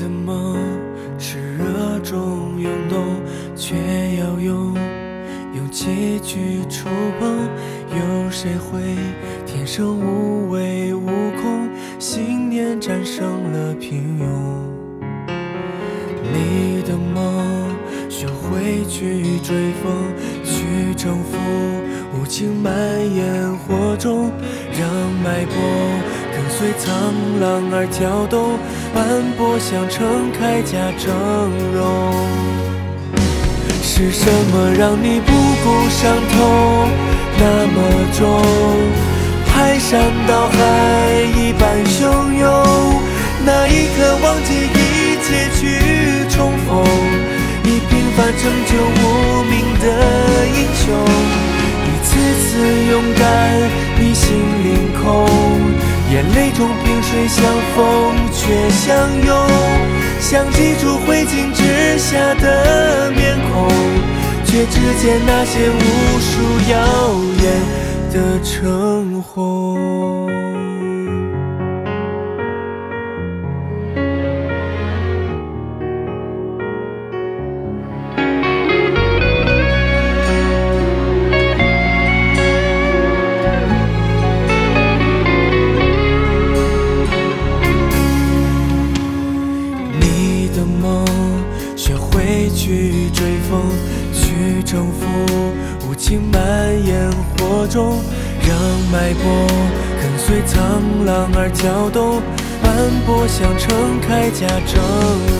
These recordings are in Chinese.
的梦炽热中涌动却要用勇气去触碰有谁会天生无畏无恐信念战胜了平庸？你的梦学会去追风去征服无情蔓延火种让脉搏随沧浪而跳动，斑驳像盛开甲峥嵘。是什么让你不顾伤痛那么重？排山倒海一般汹涌，那一刻忘记一切去重逢，以平凡成就无名的英雄，一次次勇敢逆行凌空，眼泪中萍水相逢却相拥，想记住灰烬之下的面孔。却只见那些无数耀眼的橙红。去追风。去征服无情蔓延火种，让脉搏跟随苍浪而跳动，斑驳像盛开甲峥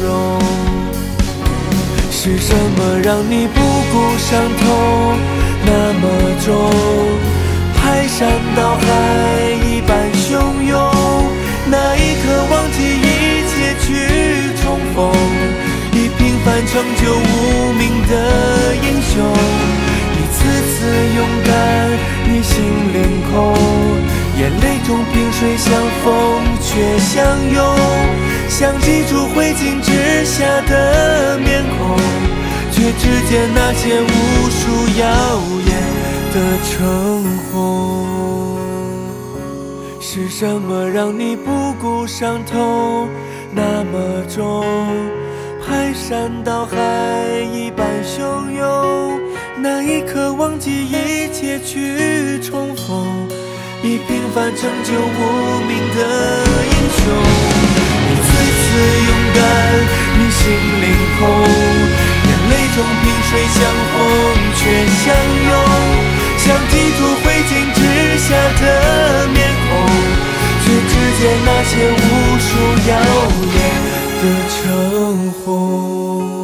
嵘。是什么让你不顾伤痛那么重？成就无名的英雄，一次次勇敢逆行凌空，眼泪中萍水相逢却相拥，想记住灰烬之下的面孔，却只见那些无数耀眼的橙红。是什么让你不顾伤痛那么重？山倒海一般汹涌，那一刻忘记一切去重逢，以平凡成就无名的英雄，一次次勇敢逆行凌空，眼泪中萍水相逢却相拥，想记住灰烬之下的面孔，却只见那些无数耀眼。的称呼。